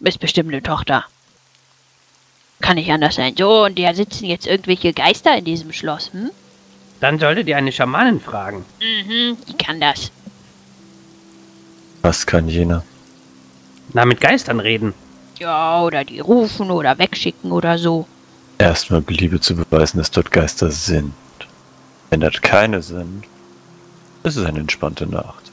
Ist bestimmt eine Tochter. Kann nicht anders sein. So, und da sitzen jetzt irgendwelche Geister in diesem Schloss, hm? Dann solltet ihr eine Schamanin fragen. Mhm, die kann das. Was kann jener? Na, mit Geistern reden. Ja, oder die rufen oder wegschicken oder so. Erstmal Beliebe zu beweisen, dass dort Geister sind. Wenn dort keine sind, ist es eine entspannte Nacht.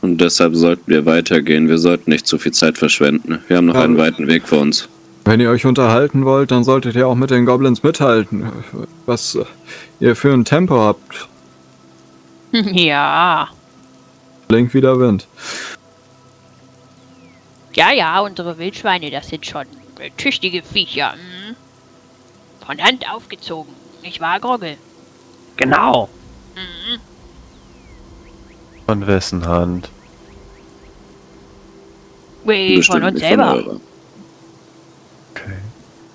Und deshalb sollten wir weitergehen. Wir sollten nicht zu viel Zeit verschwenden. Wir haben noch Ja. einen weiten Weg vor uns. Wenn ihr euch unterhalten wollt, dann solltet ihr auch mit den Goblins mithalten. Was äh, ihr für ein Tempo habt. ja. Blink wie der Wind. Ja, ja, unsere Wildschweine, das sind schon tüchtige Viecher. Hm? Von Hand aufgezogen. Nicht wahr, Groggel? Genau. Mhm. Von wessen Hand? Nee, Bestimmt von uns selber. Okay.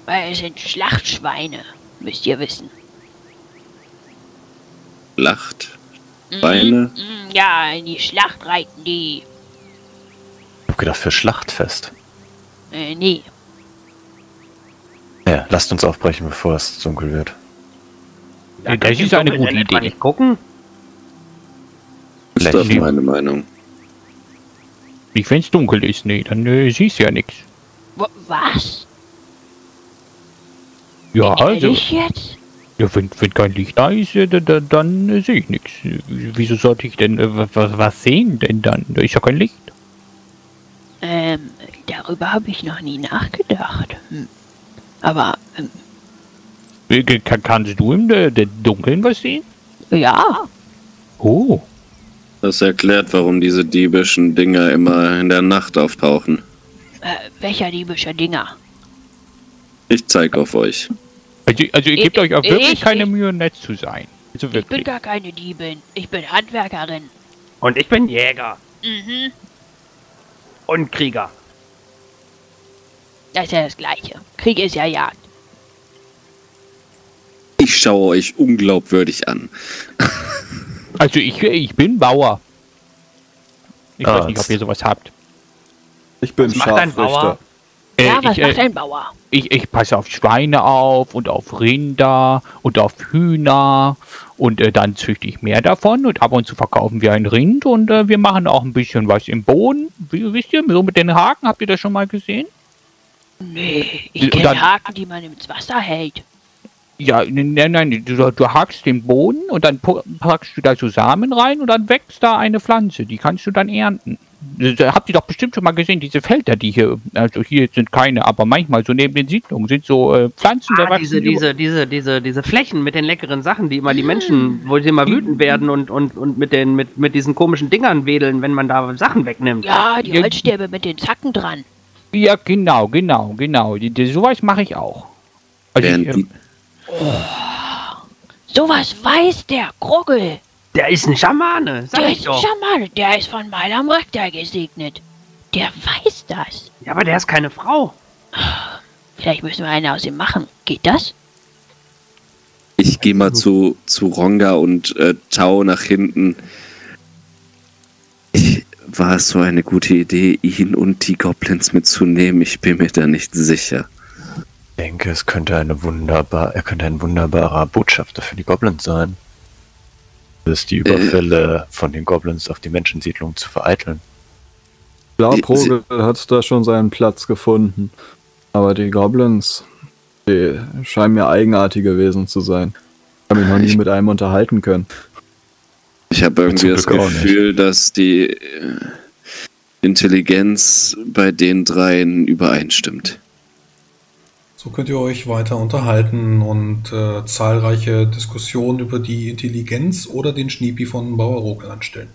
Weil es sind Schlachtschweine, müsst ihr wissen. Lacht. Mhm. Beine. Mhm, Ja, in die Schlacht reiten die. Ich hab gedacht für Schlachtfest. Äh, nee. Ja, lasst uns aufbrechen, bevor es dunkel wird. Da das ist eine gute Idee. Nicht gucken. Ist Lächeln. meine Meinung. Nicht, wenn es dunkel ist, nee, dann äh, siehst du ja nichts. Was? Ja, also, Ehrlich jetzt? ja, wenn, wenn kein Licht da ist, äh, da, da, dann äh, sehe ich nichts. Wieso sollte ich denn, äh, was, was sehen denn dann? Da ist ja kein Licht. Ähm, darüber habe ich noch nie nachgedacht. Hm. Aber, ähm, Äh, Kann, kannst du im äh, der Dunkeln was sehen? ja. Oh, Das erklärt, warum diese diebischen Dinger immer in der Nacht auftauchen. Äh, welcher diebischer Dinger? Ich zeig auf euch. also, also ihr Ich- gebt euch auch wirklich ich- keine ich- Mühe, nett zu sein. Also Ich bin gar keine Diebin. Ich bin Handwerkerin. Und ich bin Jäger. Mhm. Und Krieger. Das ist ja das Gleiche. Krieg ist ja Jagd. Ich schaue euch unglaubwürdig an. Also ich, ich bin Bauer. Ich Ah, weiß nicht, ob ihr sowas habt. Ich bin? Scharfrichter. Äh, ja, was ich, macht äh, ein Bauer? ich, ich passe auf Schweine auf und auf Rinder und auf Hühner und äh, dann züchte ich mehr davon und ab und zu verkaufen wir ein Rind und äh, wir machen auch ein bisschen was im Boden. Wie, wisst ihr, so mit den Haken, habt ihr das schon mal gesehen? Nee, ich kenne Haken, die man ins Wasser hält. Ja, nein, nein, du, du hakst den Boden und dann packst du da so Samen rein und dann wächst da eine Pflanze. Die kannst du dann ernten. Da habt ihr doch bestimmt schon mal gesehen, diese Felder, die hier, also hier sind keine, aber manchmal so neben den Siedlungen sind so äh, Pflanzen, da Ah, wachsen diese, die- diese, diese, diese, diese Flächen mit den leckeren Sachen, die immer die Menschen, wo sie immer wütend werden und, und, und mit, den, mit, mit diesen komischen Dingern wedeln, wenn man da Sachen wegnimmt. Ja, die Ja. Holzstäbe mit den Zacken dran. Ja, genau, genau, genau. Die, die, sowas mache ich auch. Also ich, Während ähm, Sowas weiß der Groggel. Der ist ein Schamane, sag Der ich ist ein doch. Schamane. Der ist von Malam Rektor gesegnet. Der weiß das. Ja, aber der ist keine Frau. Vielleicht müssen wir eine aus ihm machen. Geht das? Ich gehe mal zu, zu Ronga und äh, Tau nach hinten. Ich, war es so eine gute Idee, ihn und die Goblins mitzunehmen? Ich bin mir da nicht sicher. Ich denke, es könnte eine wunderbar, er könnte ein wunderbarer Botschafter für die Goblins sein. Es die Überfälle von den Goblins auf die Menschensiedlung zu vereiteln. Blaupogel hat da schon seinen Platz gefunden. Aber die Goblins, die scheinen mir eigenartige Wesen zu sein. Ich habe mich noch nie Ich- mit einem unterhalten können. Ich habe irgendwie das. Gefühl, dass die äh, Intelligenz bei den dreien übereinstimmt. So könnt ihr euch weiter unterhalten und äh, zahlreiche Diskussionen über die Intelligenz oder den Schniepi von Bauer anstellen.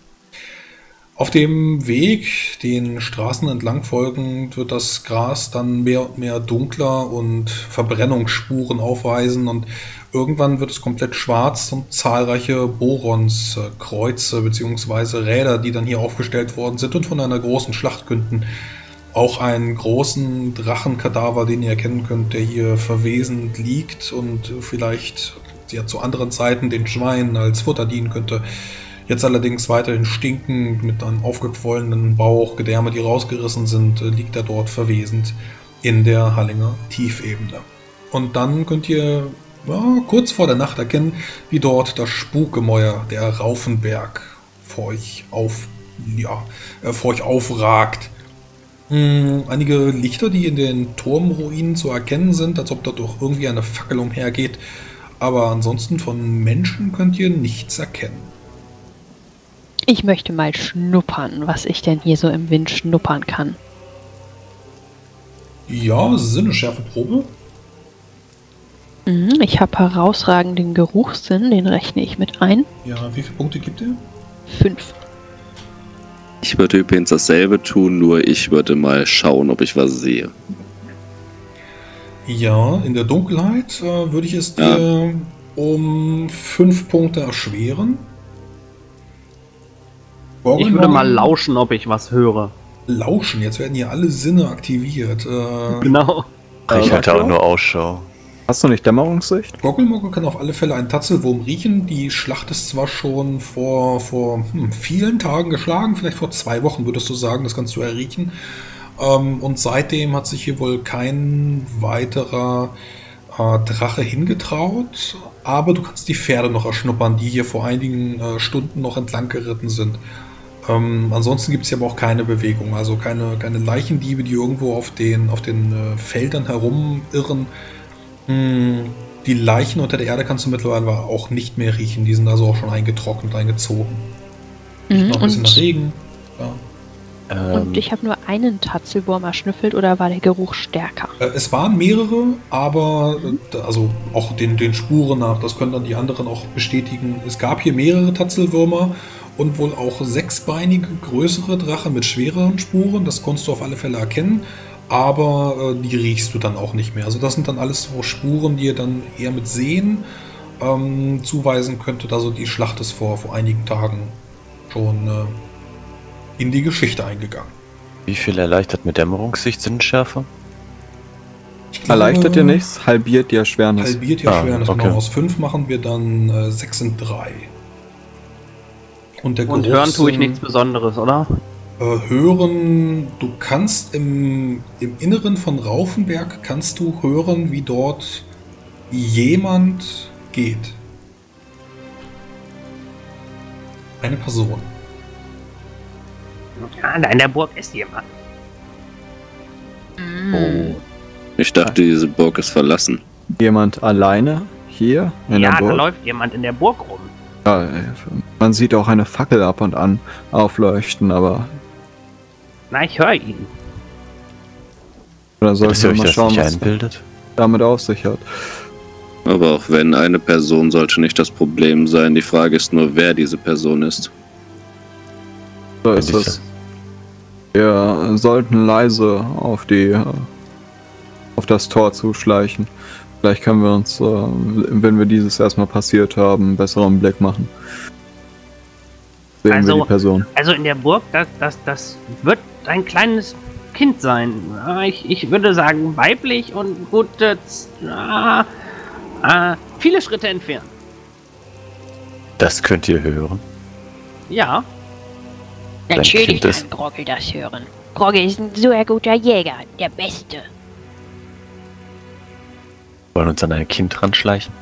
Auf dem Weg, den Straßen entlang folgend, wird das Gras dann mehr und mehr dunkler und Verbrennungsspuren aufweisen und irgendwann wird es komplett schwarz und zahlreiche Borons, äh, Kreuze bzw. Räder, die dann hier aufgestellt worden sind und von einer großen Schlacht künden, auch einen großen Drachenkadaver, den ihr erkennen könnt, der hier verwesend liegt und vielleicht ja zu anderen Zeiten den Schweinen als Futter dienen könnte. Jetzt allerdings weiterhin stinkend, mit einem aufgequollenen Bauch, Gedärme, die rausgerissen sind, äh, liegt er dort verwesend in der Hallinger Tiefebene. Und dann könnt ihr ja, kurz vor der Nacht erkennen, wie dort das Spukgemäuer, der Raufenberg, vor euch, auf, ja, äh, vor euch aufragt. Hm, einige Lichter, die in den Turmruinen zu erkennen sind, als ob dort auch irgendwie eine Fackel umhergeht. Aber ansonsten von Menschen könnt ihr nichts erkennen. Ich möchte mal schnuppern, was ich denn hier so im Wind schnuppern kann. Ja, Sinneschärfeprobe. Mhm, ich habe herausragenden Geruchssinn, den rechne ich mit ein. Ja, wie viele Punkte gibt ihr? Fünf. Ich würde übrigens dasselbe tun, nur ich würde mal schauen, ob ich was sehe. Ja, in der Dunkelheit äh, würde ich es Ja. dir um fünf Punkte erschweren. Ich würde mal lauschen, ob ich was höre. Lauschen, jetzt werden hier alle Sinne aktiviert. Äh, Genau. Ich Äh, halte auch nur Ausschau. Hast du nicht Dämmerungssicht? Goggelmogel kann auf alle Fälle einen Tatzelwurm riechen. Die Schlacht ist zwar schon vor, vor hm, vielen Tagen geschlagen, vielleicht vor zwei Wochen würdest du sagen, das kannst du erriechen. Ähm, und seitdem hat sich hier wohl kein weiterer äh, Drache hingetraut. Aber du kannst die Pferde noch erschnuppern, die hier vor einigen äh, Stunden noch entlang geritten sind. Ähm, ansonsten gibt es hier aber auch keine Bewegung, also keine, keine Leichendiebe, die irgendwo auf den, auf den äh, Feldern herumirren. Hm, Die Leichen unter der Erde kannst du mittlerweile auch nicht mehr riechen. Die sind also auch schon eingetrocknet, eingezogen. Mhm, noch ein bisschen nach Regen. Ja. Und ich habe nur einen Tatzelwurm erschnüffelt oder war der Geruch stärker? Äh, Es waren mehrere, aber äh, also auch den, den Spuren nach, das können dann die anderen auch bestätigen. Es gab hier mehrere Tatzelwürmer und wohl auch sechsbeinige größere Drache mit schwereren Spuren. Das konntest du auf alle Fälle erkennen, aber äh, die riechst du dann auch nicht mehr. Also das sind dann alles so Spuren, die ihr dann eher mit Sehen ähm, zuweisen könntet. Also die Schlacht ist vor, vor einigen Tagen schon äh, in die Geschichte eingegangen. wie viel erleichtert mit Dämmerungssicht Sinnenschärfe? Ich glaube, Erleichtert dir nichts, halbiert die Erschwernis. Halbiert ja Ah, Schwernis, okay. genau. Aus 5 machen wir dann äh, 6 und 3. Und der Und hören tue ich nichts Besonderes, oder? Äh, hören, du kannst im, im Inneren von Raufenberg kannst du hören, wie dort jemand geht. Eine Person. Ja, da in der Burg ist jemand. Oh. Ich dachte, diese Burg ist verlassen. Jemand alleine hier in ja, der da Burg? läuft jemand in der Burg rum. Ja, man sieht auch eine Fackel ab und an aufleuchten, aber Na, ich höre ihn. oder sollten wir mal das schauen, nicht was einbildet? damit auf sich hat. Aber auch wenn eine Person sollte nicht das Problem sein. Die Frage ist nur, wer diese Person ist. So ist es. Wir sollten leise auf die auf das Tor zuschleichen. Vielleicht können wir uns, äh, wenn wir dieses erstmal passiert haben, einen besseren Blick machen. Sehen Also- wir die Person. Also in der Burg, das, das, das wird ein kleines Kind sein. Ich, ich würde sagen weiblich und gut äh, äh, viele Schritte entfernt. Das könnt ihr hören. Ja, Dein Natürlich Kind kann ist- Grogge das hören. Grogge ist ein sehr guter Jäger, der Beste. Wollen uns an ein Kind ranschleichen?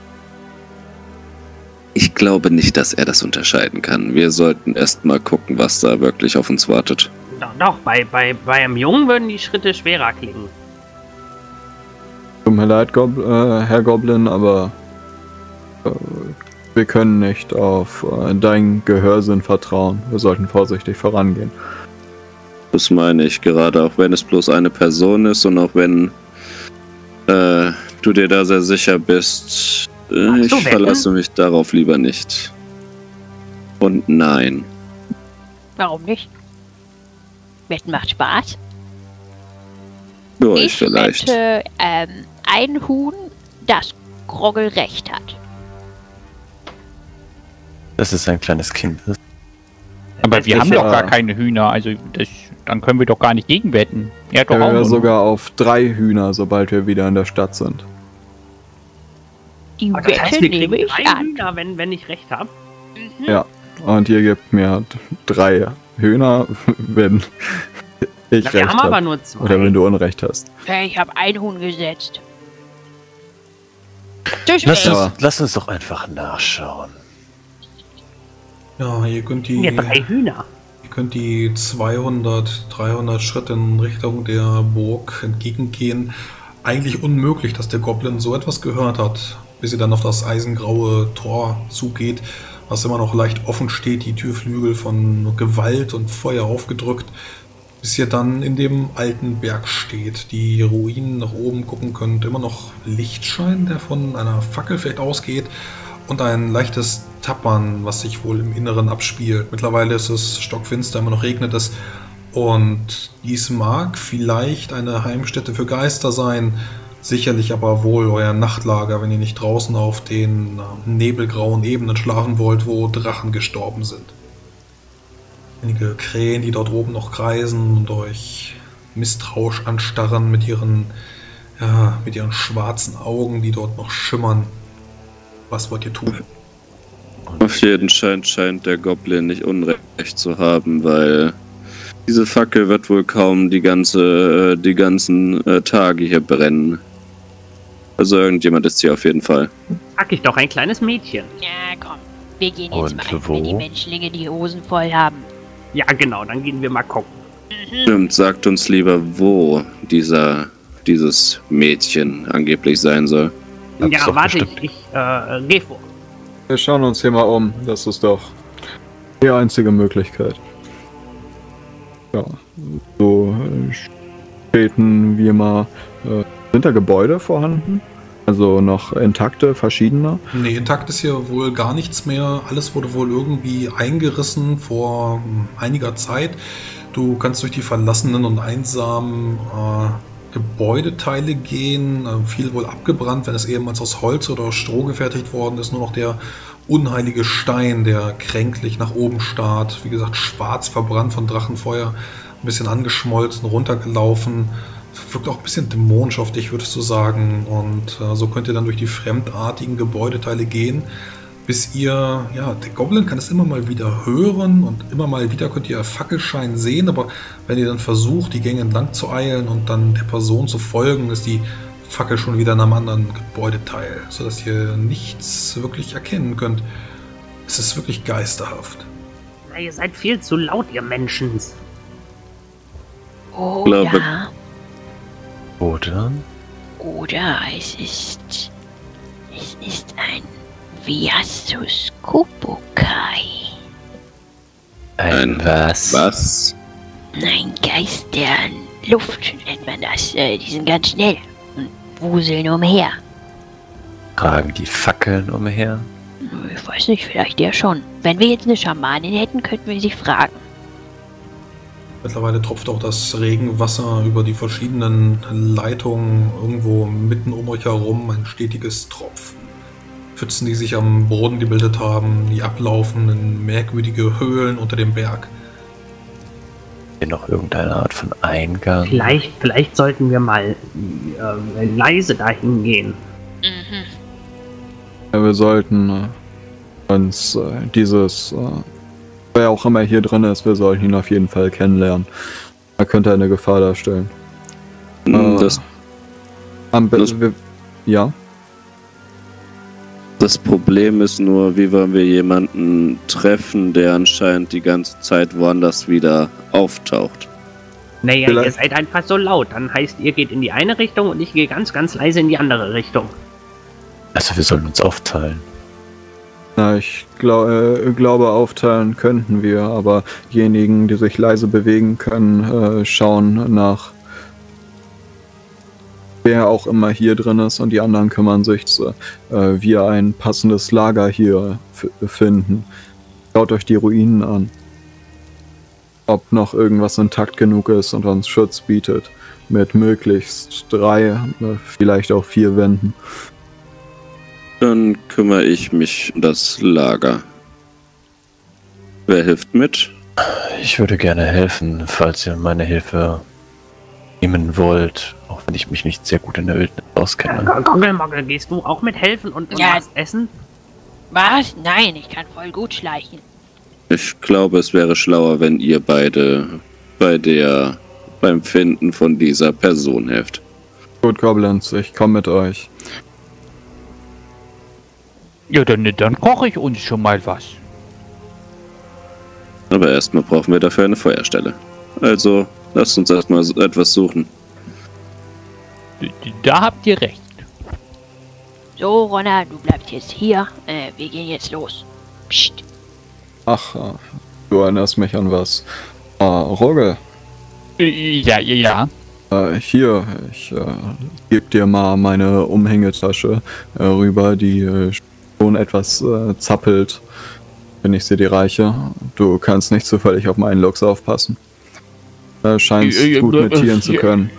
Ich glaube nicht, dass er das unterscheiden kann. Wir sollten erst mal gucken, was da wirklich auf uns wartet. doch, doch bei, bei, bei einem Jungen würden die Schritte schwerer klingen. Tut mir leid, Gob äh, Herr Goblin, aber äh, wir können nicht auf äh, dein Gehörsinn vertrauen. Wir sollten vorsichtig vorangehen. Das meine ich gerade, auch wenn es bloß eine Person ist und auch wenn äh, du dir da sehr sicher bist. Äh, ich wetten? verlasse mich darauf lieber nicht. Und nein. Warum nicht? Wetten macht Spaß. Für euch ich vielleicht. wette ähm, ein Huhn, dass Grogge recht hat. Dass es ein kleines Kind ist. Aber wir Ich, haben doch äh, gar keine Hühner, also das, dann können wir doch gar nicht gegenwetten. Er hat doch Ja, auch wir nur- sogar auf drei Hühner, sobald wir wieder in der Stadt sind. Die Aber das heißt, wir kriegen nehme ich drei an. Hühner, wenn, wenn ich recht habe. Mhm. Ja. Und ihr gebt mir drei Hühner, wenn ich Na, wir recht haben aber habe. nur zwei. Oder wenn du Unrecht hast. Ich habe ein Huhn gesetzt. Lass uns, lass uns doch einfach nachschauen. Ja, ihr könnt die, Ja, drei Hühner. ihr könnt die 200, 300 Schritte in Richtung der Burg entgegengehen. Eigentlich unmöglich, dass der Goblin so etwas gehört hat, bis ihr dann auf das eisengraue Tor zugeht, was immer noch leicht offen steht, die Türflügel von Gewalt und Feuer aufgedrückt, bis ihr dann in dem alten Berg steht, die Ruinen nach oben gucken könnt, immer noch Lichtschein, der von einer Fackel vielleicht ausgeht und ein leichtes Tappern, was sich wohl im Inneren abspielt. Mittlerweile ist es stockfinster, immer noch regnet es. Und dies mag vielleicht eine Heimstätte für Geister sein, sicherlich aber wohl euer Nachtlager, wenn ihr nicht draußen auf den äh, nebelgrauen Ebenen schlafen wollt, wo Drachen gestorben sind. Einige Krähen, die dort oben noch kreisen und euch misstrauisch anstarren mit ihren, ja, mit ihren schwarzen Augen, die dort noch schimmern. Was wollt ihr tun? Auf jeden Schein scheint der Goblin nicht unrecht zu haben, weil diese Fackel wird wohl kaum die ganze, äh, die ganzen äh, Tage hier brennen. Also irgendjemand ist hier auf jeden Fall. Sag ich doch, ein kleines Mädchen. Ja, komm. Wir gehen jetzt Und mal, wenn wo? die Menschlinge die Hosen voll haben. Ja, genau, dann gehen wir mal gucken. Stimmt, sagt uns lieber, wo dieser, dieses Mädchen angeblich sein soll. Hab's ja, warte, bestimmt. ich, ich äh, geh vor. Wir schauen uns hier mal um. Das ist doch die einzige Möglichkeit. Ja, so äh, treten wir mal. Äh, sind da Gebäude vorhanden? Also noch intakte, verschiedene? Nee, intakt ist hier wohl gar nichts mehr. Alles wurde wohl irgendwie eingerissen vor hm, einiger Zeit. Du kannst durch die verlassenen und einsamen äh, Gebäudeteile gehen. Äh, viel wohl abgebrannt, wenn es ehemals aus Holz oder Stroh gefertigt worden ist. Nur noch der unheilige Stein, der kränklich nach oben starrt. Wie gesagt, schwarz verbrannt von Drachenfeuer. Ein bisschen angeschmolzen, runtergelaufen. Wirkt auch ein bisschen dämonisch auf dich, würdest du sagen. Und äh, so könnt ihr dann durch die fremdartigen Gebäudeteile gehen, bis ihr, ja, der Goblin kann es immer mal wieder hören und immer mal wieder könnt ihr Fackelschein sehen, aber wenn ihr dann versucht, die Gänge entlang zu eilen und dann der Person zu folgen, ist die Fackel schon wieder in einem anderen Gebäudeteil, sodass ihr nichts wirklich erkennen könnt. Es ist wirklich geisterhaft. Na, ihr seid viel zu laut, ihr Menschens. Oder, Glaube- Oder? oder es ist, es ist ein Viasus Kubukai. Ein, Ein was? Was? Ein Geist der Luft nennt man das. Äh, die sind ganz schnell und wuseln umher. Tragen die Fackeln umher? Ich weiß nicht, vielleicht der schon. Wenn wir jetzt eine Schamanin hätten, könnten wir sie fragen. Mittlerweile tropft auch das Regenwasser über die verschiedenen Leitungen irgendwo mitten um euch herum, ein stetiges Tropfen. Pfützen, die sich am Boden gebildet haben, die ablaufen in merkwürdige Höhlen unter dem Berg. Hier noch irgendeine Art von Eingang? Vielleicht, vielleicht sollten wir mal äh, leise dahin gehen. Mhm. Ja, wir sollten äh, uns äh, dieses, äh, wer auch immer hier drin ist, wir sollten ihn auf jeden Fall kennenlernen. Er könnte eine Gefahr darstellen. Hm, Äh, Das, Am Das- besten, wir, ja, das Problem ist nur, wie wollen wir jemanden treffen, der anscheinend die ganze Zeit woanders wieder auftaucht. Naja, Vielleicht- ihr seid einfach so laut. Dann heißt, ihr geht in die eine Richtung und ich gehe ganz, ganz leise in die andere Richtung. Also wir sollen uns aufteilen. Na, ich glaub, äh, glaube, aufteilen könnten wir, aber diejenigen, die sich leise bewegen können, äh, schauen nach wer auch immer hier drin ist und die anderen kümmern sich, äh, wir ein passendes Lager hier finden. Schaut euch die Ruinen an. Ob noch irgendwas intakt genug ist und uns Schutz bietet. Mit möglichst drei, äh, vielleicht auch vier Wänden. Dann kümmere ich mich um das Lager. Wer hilft mit? Ich würde gerne helfen, falls ihr meine Hilfe nehmen wollt, auch wenn ich mich nicht sehr gut in der Wildnis auskenne. Goggelmogel, gehst du auch mit helfen und, und Ja. was essen? Was? Nein, ich kann voll gut schleichen. Ich glaube, es wäre schlauer, wenn ihr beide bei der beim Finden von dieser Person helft. Gut, Goblins, ich komme mit euch. Ja, dann, dann koche ich uns schon mal was. Aber erstmal brauchen wir dafür eine Feuerstelle. Also, lasst uns erstmal etwas suchen. Da habt ihr recht. So, Ronna, du bleibst jetzt hier. Äh, wir gehen jetzt los. Psst. Ach, äh, du erinnerst mich an was. Äh, Rogge, Äh, Ja, ja, ja. äh, hier, ich äh, geb dir mal meine Umhängetasche äh, rüber, die äh, schon etwas äh, zappelt, wenn ich sie dir reiche. Du kannst nicht zufällig auf meinen Lux aufpassen. Äh, scheinst Äh, äh, gut äh, mit Tieren äh, zu können.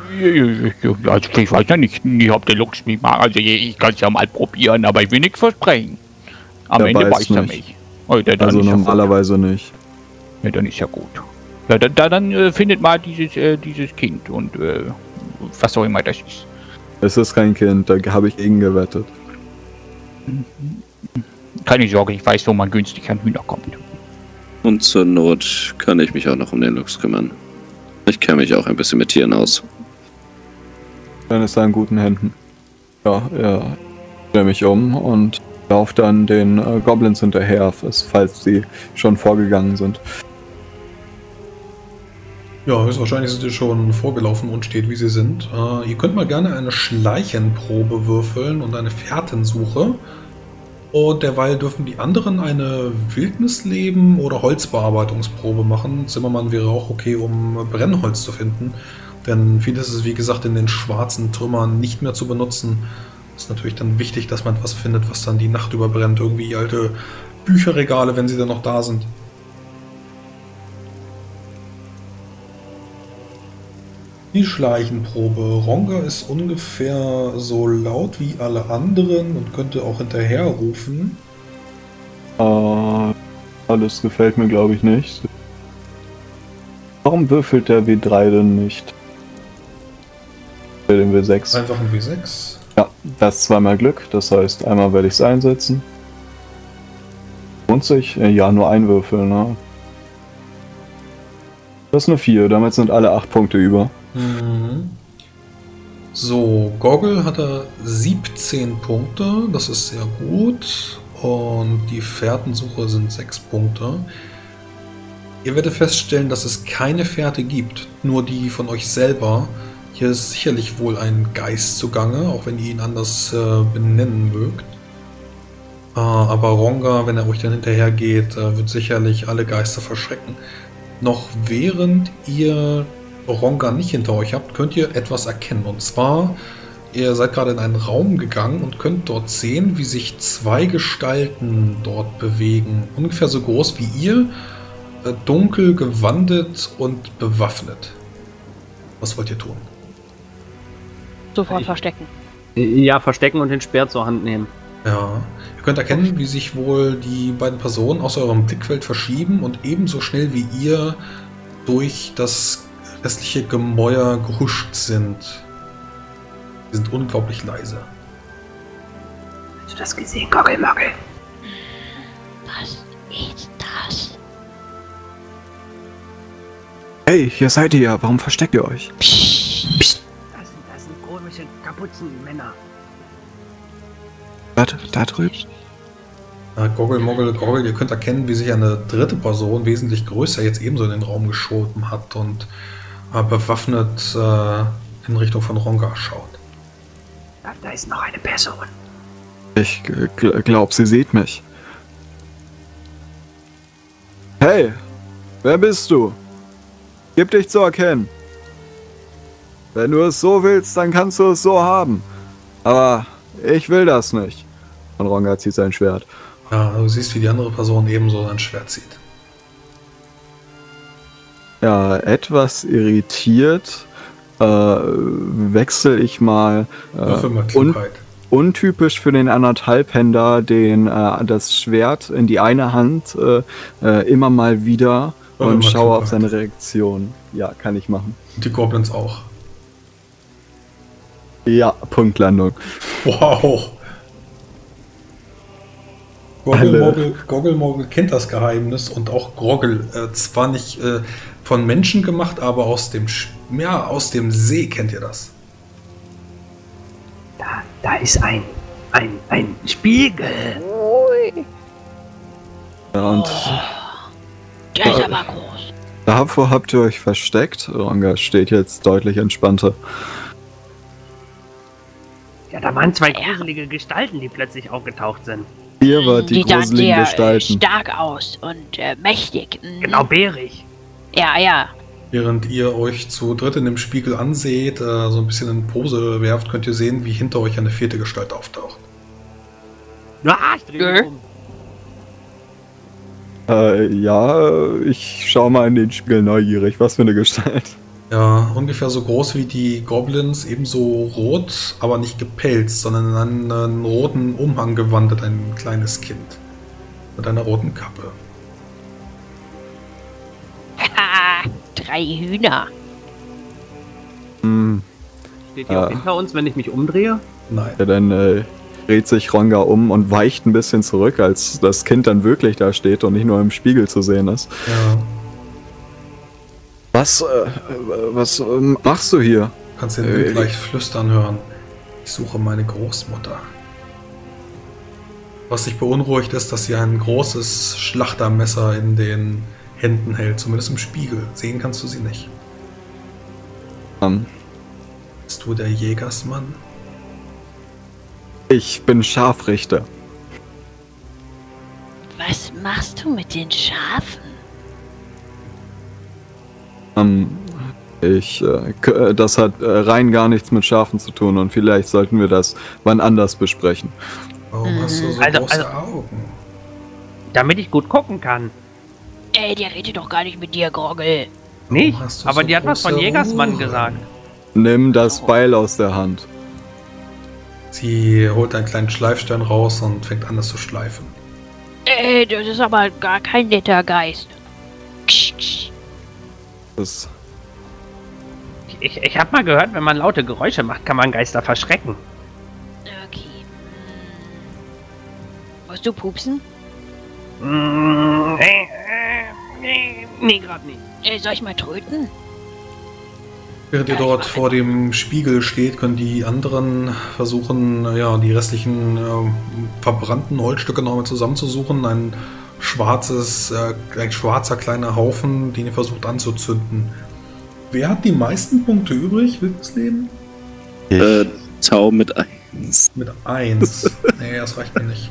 Also ich weiß ja nicht, ich hab den Lux nicht mal. Also ich, ich kann es ja mal probieren, aber ich will nichts versprechen. Am Der Ende beißt er nicht. mich. Oh, der, dann Also ist ja gut. normalerweise nicht. Ja, dann ist ja gut. Ja, da, da, dann äh, findet mal dieses, äh, dieses Kind und äh, was auch immer das ist. Es ist kein Kind, da habe ich gegen gewettet. Keine Sorge, ich weiß, wo man günstig an Hühner kommt. Und zur Not kann ich mich auch noch um den Lux kümmern. Ich kenne mich auch ein bisschen mit Tieren aus. Dann ist er in guten Händen. Ja, ja. Ich drehe mich um und laufe dann den äh, Goblins hinterher, falls- falls sie schon vorgegangen sind. Ja, höchstwahrscheinlich sind sie schon vorgelaufen und steht, wie sie sind. Äh, ihr könnt mal gerne eine Schleichenprobe würfeln und eine Fährtensuche. Und derweil dürfen die anderen eine Wildnisleben- oder Holzbearbeitungsprobe machen. Zimmermann wäre auch okay, um Brennholz zu finden. Denn vieles ist, wie gesagt, in den schwarzen Trümmern nicht mehr zu benutzen. Ist natürlich dann wichtig, dass man etwas findet, was dann die Nacht überbrennt. Irgendwie alte Bücherregale, wenn sie dann noch da sind. Die Schleichenprobe. Ronga ist ungefähr so laut wie alle anderen und könnte auch hinterher rufen. Äh, alles gefällt mir, glaube ich, nicht. Warum würfelt der W3 denn nicht? Den W6. Einfach ein W6. Ja, das ist zweimal Glück, das heißt, einmal werde ich es einsetzen. Lohnt sich? Äh, Ja, nur ein Würfel, ne? Das ist eine 4, damit sind alle 8 Punkte über. Mhm. So, Goggle hatte 17 Punkte, das ist sehr gut. Und die Fährtensuche sind 6 Punkte. Ihr werdet feststellen, dass es keine Fährte gibt, nur die von euch selber. Hier ist sicherlich wohl ein Geist zugange, auch wenn ihr ihn anders äh, benennen mögt. Äh, aber Ronga, wenn er euch dann hinterher geht, äh, wird sicherlich alle Geister verschrecken. Noch während ihr Ronga nicht hinter euch habt, könnt ihr etwas erkennen. Und zwar, ihr seid gerade in einen Raum gegangen und könnt dort sehen, wie sich zwei Gestalten dort bewegen. Ungefähr so groß wie ihr, äh, dunkel gewandet und bewaffnet. Was wollt ihr tun? Sofort Ich- verstecken. Ja, verstecken und den Speer zur Hand nehmen. Ja, ihr könnt erkennen, wie sich wohl die beiden Personen aus eurem Blickfeld verschieben und ebenso schnell wie ihr durch das restliche Gemäuer gehuscht sind. Sie sind unglaublich leise. Hast du das gesehen, Goggelmogel? Was ist das? Hey, hier seid ihr ja, warum versteckt ihr euch? Das sind, das sind komische Kapuzenmänner. Da, da drüben. Goggle, Moggle, Goggle, ihr könnt erkennen, wie sich eine dritte Person, wesentlich größer, jetzt ebenso in den Raum geschoben hat und bewaffnet äh, in Richtung von Ronga schaut. Da, da ist noch eine Person. Ich gl- glaub, sie sieht mich. Hey, wer bist du? Gib dich zu erkennen. Wenn du es so willst, dann kannst du es so haben. Aber ich will das nicht. Und Ronga zieht sein Schwert. Ja, du siehst, wie die andere Person ebenso sein Schwert zieht. Ja, etwas irritiert äh, wechsle ich mal äh, un untypisch für den anderthalbhänder den äh, das Schwert in die eine Hand äh, äh, immer mal wieder Würfel und schaue auf seine Reaktion. Ja, kann ich machen. Die Goblins auch. Ja, Punktlandung. Wow. Goggelmogel, Goggelmogel kennt das Geheimnis und auch Groggel. Äh, zwar nicht äh, von Menschen gemacht, aber aus dem, Sch- ja, aus dem See kennt ihr das. Da, da ist ein, ein, ein Spiegel. Ja, und Der ist aber groß. davor habt ihr euch versteckt. Ranga steht jetzt deutlich entspannter. Ja, da waren zwei gruselige Gestalten, die plötzlich aufgetaucht sind. Ihr wart die, sahen gruseligen äh, Gestalten. stark aus und äh, mächtig. Mhm. Genau, bärig. Ja, ja. Während ihr euch zu dritt in dem Spiegel anseht, äh, so ein bisschen in Pose werft, könnt ihr sehen, wie hinter euch eine vierte Gestalt auftaucht. Ah, ich drehe mich Äh? um. Äh, ja, ich schau mal in den Spiegel neugierig. Was für eine Gestalt. Ja, ungefähr so groß wie die Goblins, ebenso rot, aber nicht gepelzt, sondern in einen roten Umhang gewandelt, ein kleines Kind. Mit einer roten Kappe. Haha, drei Hühner. Hm, Steht die auch Ah. hinter uns, wenn ich mich umdrehe? Nein. ja, dann äh, dreht sich Ronga um und weicht ein bisschen zurück, als das Kind dann wirklich da steht und nicht nur im Spiegel zu sehen ist. Ja, Was, äh, was ähm, machst du hier? kannst den Äh, Wind leicht flüstern hören. Ich suche meine Großmutter. Was dich beunruhigt ist, dass sie ein großes Schlachtermesser in den Händen hält, zumindest im Spiegel. Sehen kannst du sie nicht. Ähm, Bist du der Jägersmann? ich bin Scharfrichter. Was machst du mit den Schafen? Ähm, ich, äh, äh, das hat äh, rein gar nichts mit Schafen zu tun und vielleicht sollten wir das wann anders besprechen. Warum hast du so Also- große also- Augen? Damit ich gut gucken kann. Ey, der redet doch gar nicht mit dir, Groggel. Nicht? Aber so die hat was von Jägersmann Ohren? gesagt. Nimm das Beil aus der Hand. Sie holt einen kleinen Schleifstein raus und fängt an, das zu schleifen. Ey, das ist aber gar kein netter Geist. Ksch, ksch. Das, Ich, ich, ich habe mal gehört, wenn man laute Geräusche macht, kann man Geister verschrecken. Okay. hm. Musst du pupsen? Mm, äh, äh, nee, nee gerade nicht. Äh, soll ich mal tröten? Während ihr dort vor dem Spiegel steht, können die anderen versuchen, ja, die restlichen ähm, verbrannten Holzstücke nochmal zusammenzusuchen. Ein schwarzes, äh, ein schwarzer kleiner Haufen, den ihr versucht anzuzünden. Wer hat die meisten Punkte übrig, wildes Leben? ich, Äh, Tau mit 1. Mit 1. nee, das reicht mir nicht.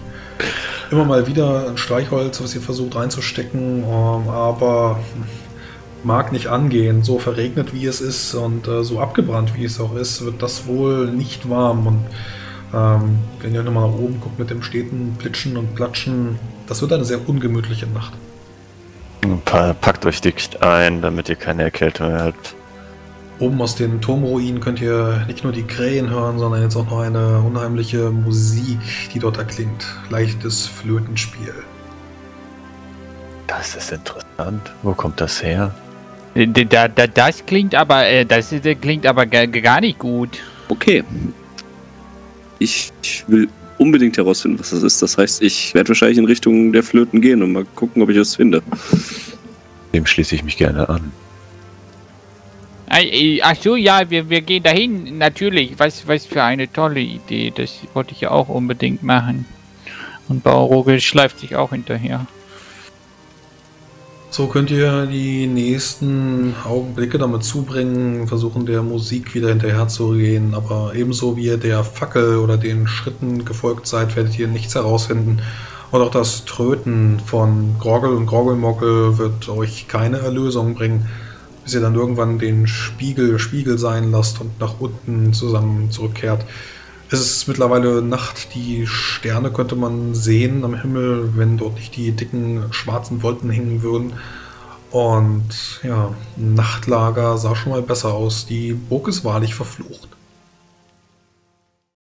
Immer mal wieder ein Streichholz, was ihr versucht reinzustecken, ähm, aber mag nicht angehen. So verregnet wie es ist und äh, so abgebrannt wie es auch ist, wird das wohl nicht warm. Und ähm, wenn ihr nochmal nach oben guckt mit dem steten Plitschen und Platschen, das wird eine sehr ungemütliche Nacht. Pa packt euch dicht ein, damit ihr keine Erkältung habt. Oben aus den Turmruinen könnt ihr nicht nur die Krähen hören, sondern jetzt auch noch eine unheimliche Musik, die dort erklingt. Leichtes Flötenspiel. Das ist interessant. Wo kommt das her? D- Da, da, das klingt aber, äh, das das klingt aber ga- gar nicht gut. Okay. Ich will unbedingt herausfinden, was das ist. Das heißt, ich werde wahrscheinlich in Richtung der Flöten gehen und mal gucken, ob ich was finde. Dem schließe ich mich gerne an. Ach so, ja, wir, wir gehen dahin, natürlich. Was, was für eine tolle Idee. Das wollte ich ja auch unbedingt machen. Und Baurogel schleift sich auch hinterher. So könnt ihr die nächsten Augenblicke damit zubringen, versuchen der Musik wieder hinterherzugehen, aber ebenso wie ihr der Fackel oder den Schritten gefolgt seid, werdet ihr nichts herausfinden. Und auch das Tröten von Groggel und Groggelmogel wird euch keine Erlösung bringen, bis ihr dann irgendwann den Spiegel Spiegel sein lasst und nach unten zusammen zurückkehrt. Es ist mittlerweile Nacht, die Sterne könnte man sehen am Himmel, wenn dort nicht die dicken schwarzen Wolken hängen würden. Und ja, Nachtlager sah schon mal besser aus. Die Burg ist wahrlich verflucht.